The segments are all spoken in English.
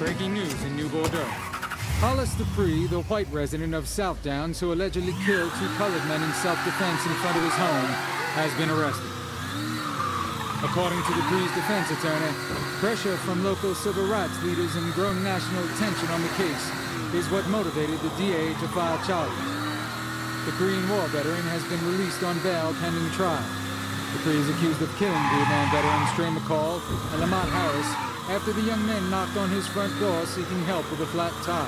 Breaking news in New Bordeaux. Hollis Dupree, the white resident of South Downs who allegedly killed two colored men in self-defense in front of his home, has been arrested. According to Dupree's defense attorney, pressure from local civil rights leaders and growing national attention on the case is what motivated the DA to file charges. The Korean War veteran has been released on bail pending trial. Dupree is accused of killing Vietnam veterans Trey McCall and Lamont Harris after the young men knocked on his front door seeking help with a flat tire.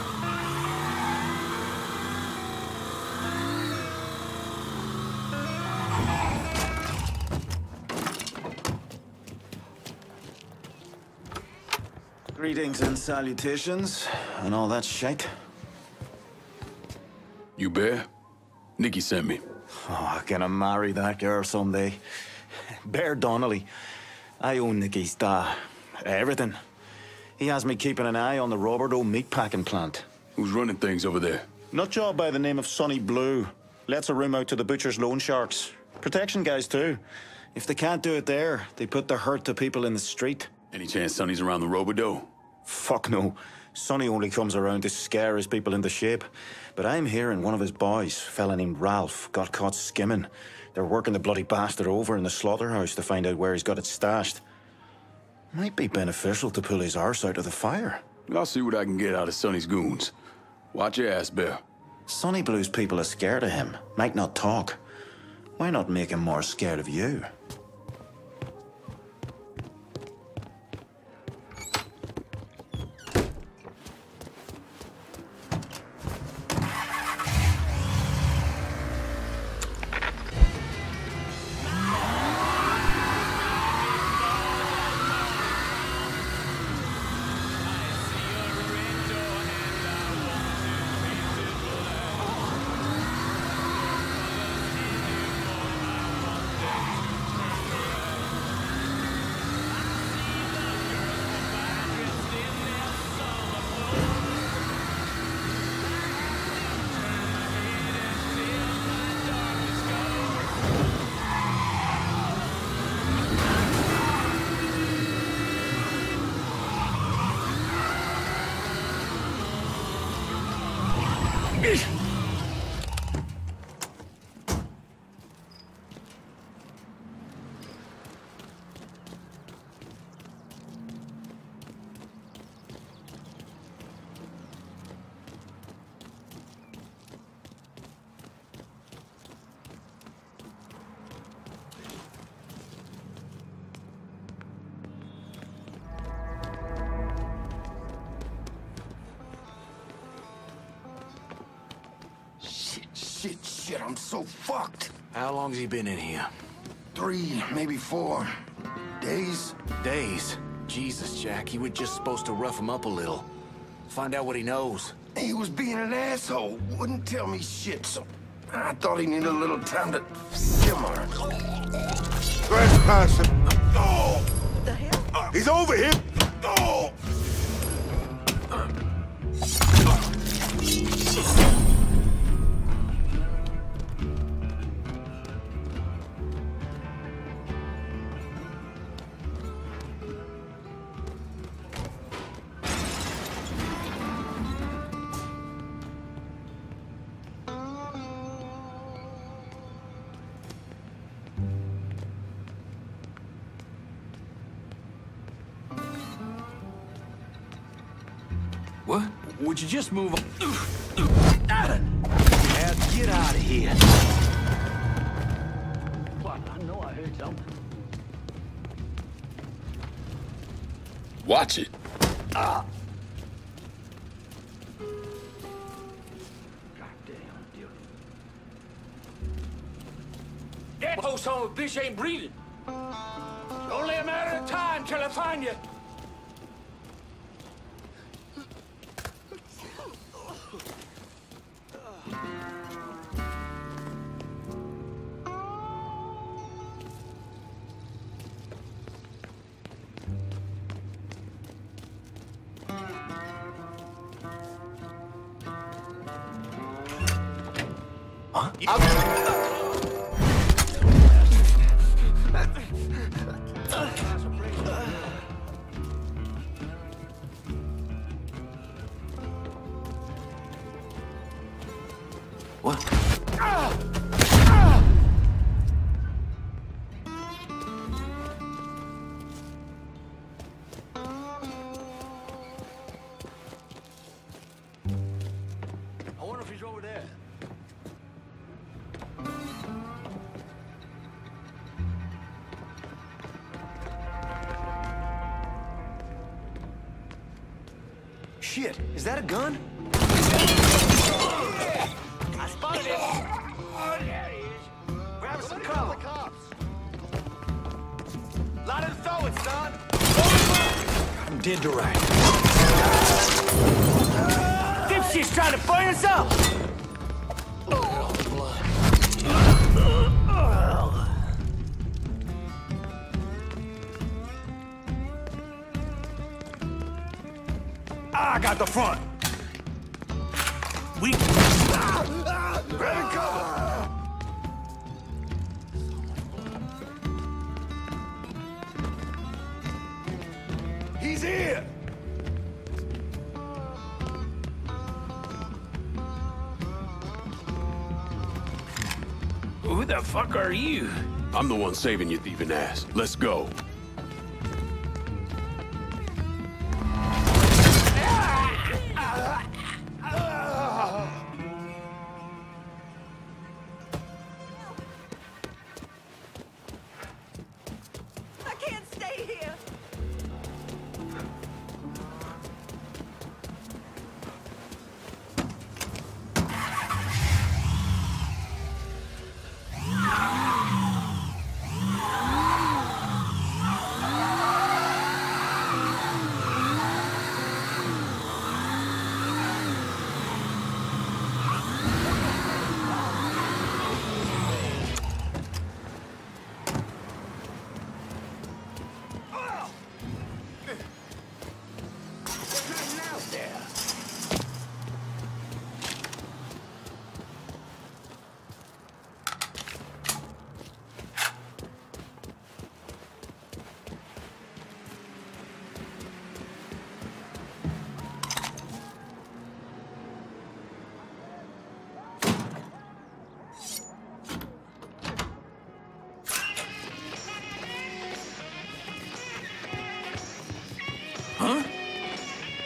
Greetings and salutations, and all that shite. You Bear? Nicki sent me. Oh, I can I marry that girl someday? Bear Donnelly. I own Nicki's da. Everything. He has me keeping an eye on the Roberto meatpacking plant. Who's running things over there? Nutjob by the name of Sonny Blue. Lets a room out to the butcher's loan sharks. Protection guys, too. If they can't do it there, they put the hurt to people in the street. Any chance Sonny's around the Robidoux? Fuck no. Sonny only comes around to scare his people into shape. But I'm hearing one of his boys, fella named Ralph, got caught skimming. They're working the bloody bastard over in the slaughterhouse to find out where he's got it stashed. Might be beneficial to pull his arse out of the fire. I'll see what I can get out of Sonny's goons. Watch your ass, Bill. Sonny Blue's people are scared of him, might not talk. Why not make him more scared of you? Shit, shit, shit, I'm so fucked. How long's he been in here? Three, maybe four days. Days. Jesus, Jack, he was just supposed to rough him up a little. Find out what he knows. He was being an asshole, wouldn't tell me shit, so I thought he needed a little time to simmer. Trespassing. Oh! What the hell? He's over here. Oh! Would you just move on? Now get out of here. What? I know I heard something. Watch it. Goddamn, dude. That poor son of a bitch ain't breathing. It's only a matter of time till I find you. What? Gun? I spotted him. Oh, there he is. Grab some cover. Light him throw it, son. I'm dead to right. Dipshit's trying to burn us up. I got the front. We Grab cover! He's here. Who the fuck are you? I'm the one saving you thieving ass. Let's go.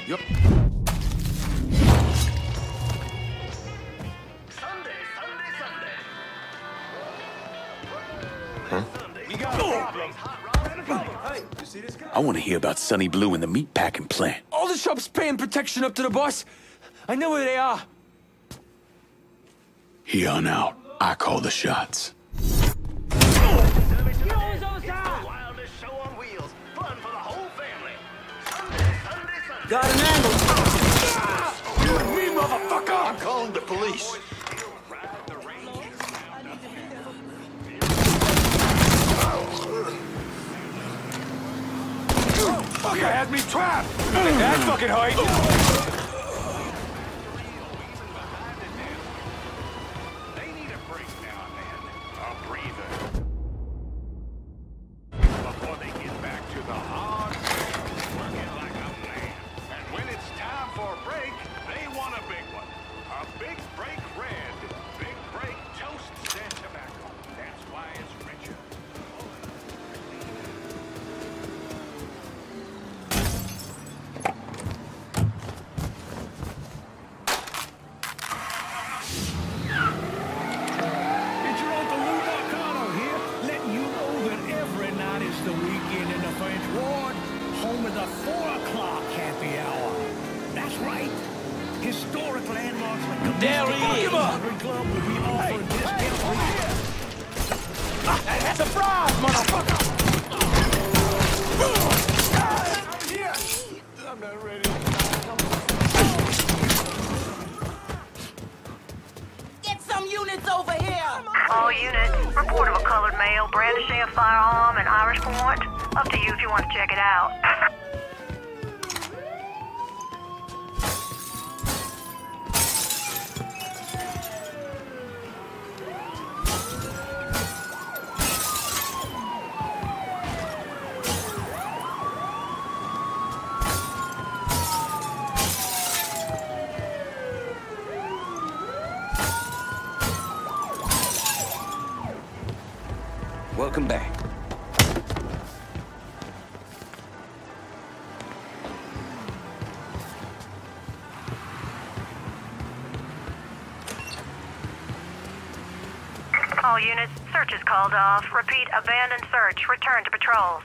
Yep. Sunday, Sunday, Sunday. I want to hear about Sonny Blue and the meatpacking plant. All the shops paying protection up to the boss. I know where they are. Here on out, I call the shots. Got an angle. You and Me, motherfucker. I'm calling the police. Fucker had me trapped. That fucking hurt. Some units over here. All units, report of a colored male brandishing a firearm in Irish Point. Up to you if you want to check it out. units, search is called off. Repeat, abandoned search. Return to patrols.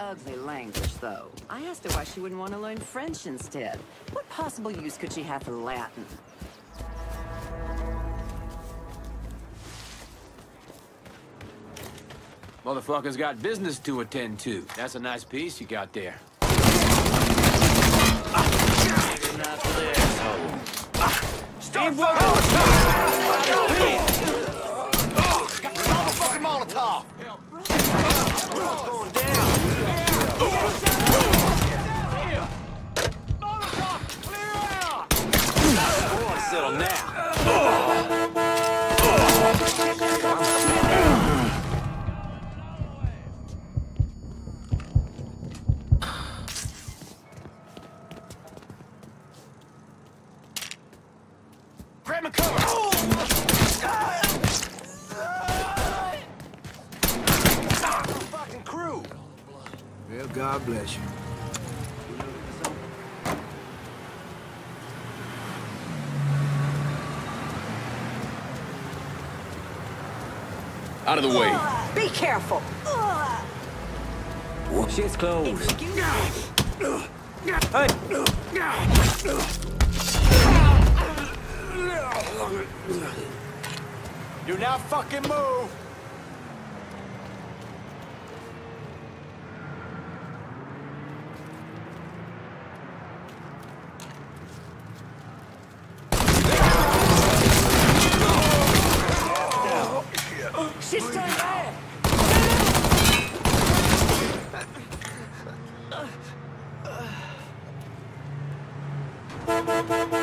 Ugly language, though. I asked her why she wouldn't want to learn French instead. What possible use could she have for Latin? Motherfucker's got business to attend to. That's a nice piece you got there. Steve Motherfucking Molotov! Out of the way. Be careful! Shit's closed. Do not fucking move! She's still there! Look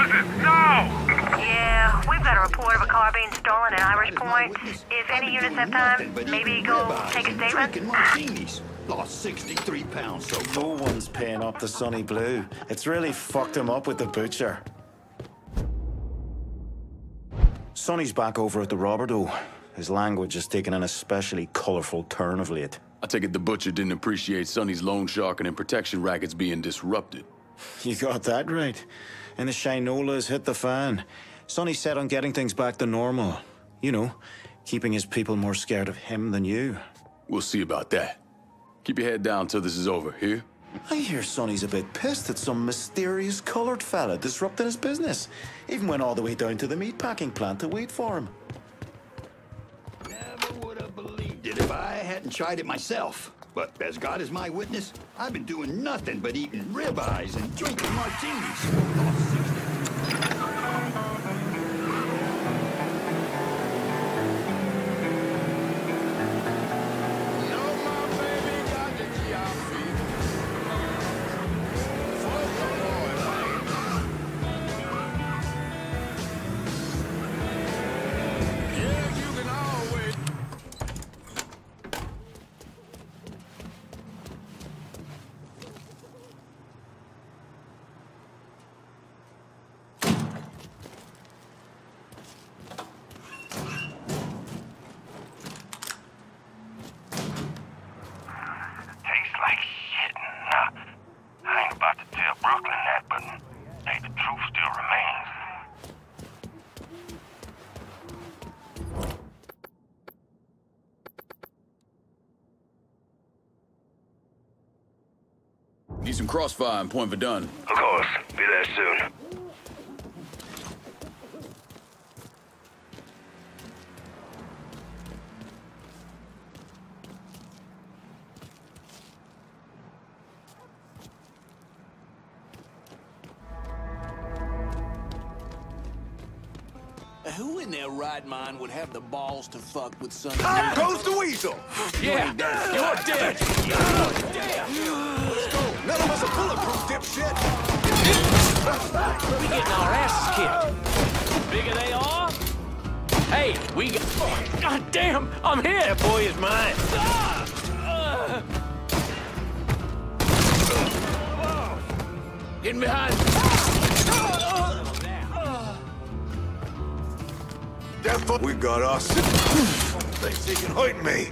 officers, now! Yeah, we've got a report of a car being stolen at Irish Point. If any units have time, maybe go take a statement. martinis. Lost 63 pounds so No one's paying up the Sonny Blue. It's really fucked him up with the butcher. Sonny's back over at the Roberto. His language has taken an especially colourful turn of late. I take it the butcher didn't appreciate Sonny's loan sharking and protection rackets being disrupted. You got that right. And the Shinola has hit the fan. Sonny set on getting things back to normal. You know, keeping his people more scared of him than you. We'll see about that. Keep your head down till this is over, here? I hear Sonny's a bit pissed at some mysterious coloured fella disrupting his business. Even went all the way down to the meatpacking plant to wait for him. Never would have believed it if I hadn't tried it myself. But as God is my witness, I've been doing nothing but eating ribeyes and drinking martinis. Need some crossfire in Pointe Verdun. Of course. Be there soon. Who in their right mind would have the balls to fuck with some... Out goes the weasel! Yeah, you're dead! You're dead! Let's go! Bulletproof, dipshit! We getting our asses kicked. Bigger they are? Hey, we got... Oh, God damn, I'm hit! That boy is mine. Getting behind. That fu- we got us. Thinks he can hurt me.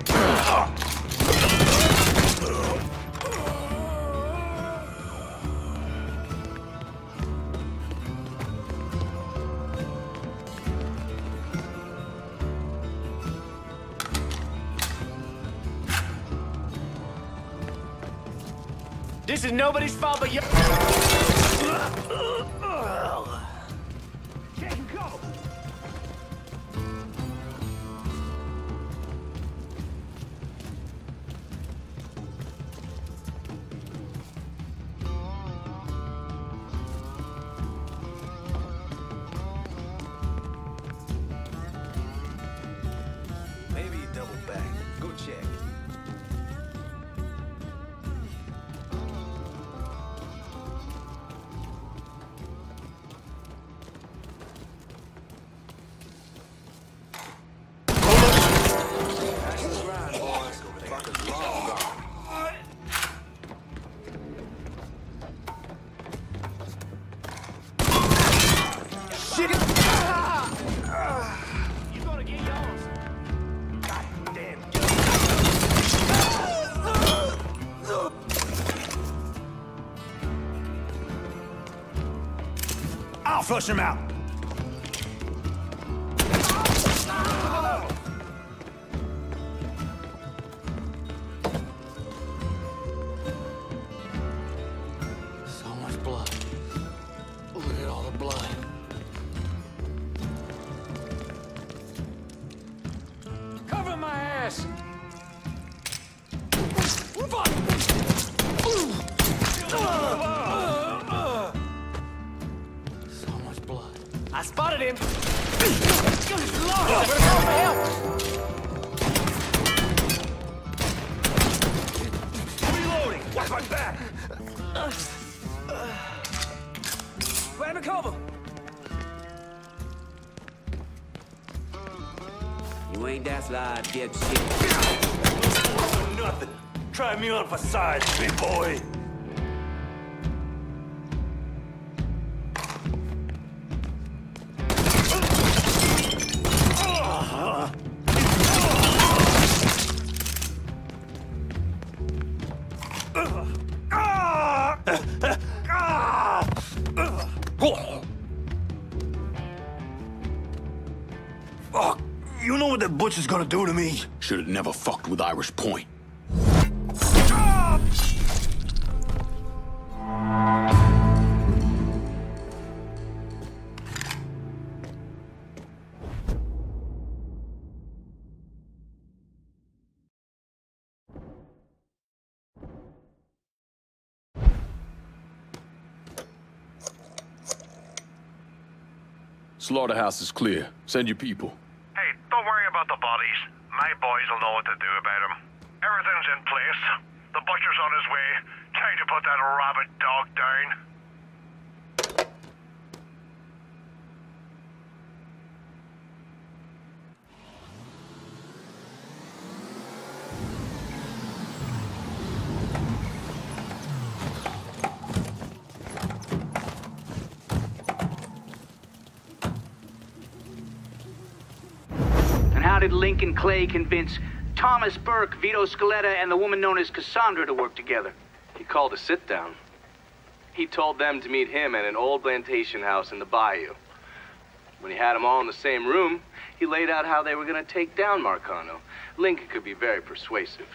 This is nobody's fault but your... I'll him out. So much blood. Look at all the blood. That dipshit. Nothing. Try me on for size, big boy. That butcher's gonna do to me? Should have never fucked with Irish Point. Slaughterhouse is clear. Send your people. About the bodies. My boys will know what to do about them. Everything's in place. The butcher's on his way. Time to put that rabid dog down. And how did Lincoln Clay convince Thomas Burke, Vito Scaletta, and the woman known as Cassandra to work together? He called a sit down. He told them to meet him at an old plantation house in the bayou. When he had them all in the same room, he laid out how they were going to take down Marcano. Lincoln could be very persuasive.